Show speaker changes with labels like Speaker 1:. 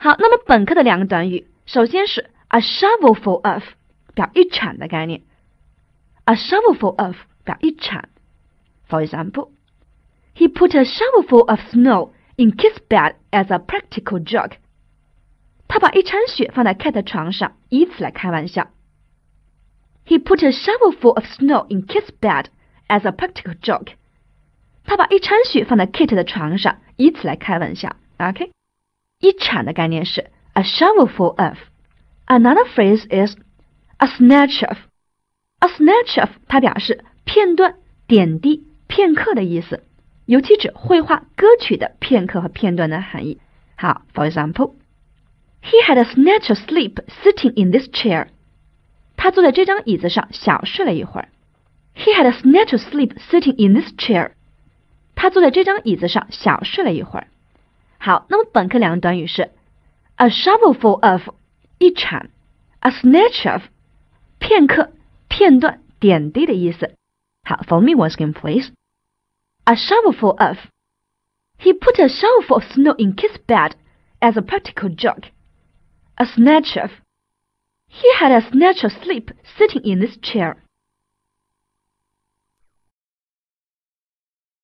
Speaker 1: 好，那么本课的两个短语，首先是 a shovelful of，表一铲的概念。a shovelful of 表一铲。For example, he put a shovelful of snow in Kit's bed as a practical joke. 他把一铲雪放在 Cat 床上，以此来开玩笑。He put a shovelful of snow in Kit's bed as a practical joke. 他把一铲雪放在 Kate 的床上，以此来开玩笑。OK， 一铲的概念是 a shovelful of。Another phrase is a snatch of。A snatch of 它表示片段、点滴、片刻的意思，尤其指绘画、歌曲的片刻和片段的含义。好，For example, he had a snatch of sleep sitting in this chair. 他坐在这张椅子上小睡了一会儿。He had a snatch of sleep sitting in this chair. 他坐在这张椅子上小睡了一会儿。 好，那么本课两个短语是 a shovelful of 一铲，a snatch of 片刻。片段、点滴的意思。好，Follow me once again, please. A shovelful of. He put a shovelful of snow in Kit's bed as a practical joke. A snatch of. He had a snatch of sleep sitting in this chair.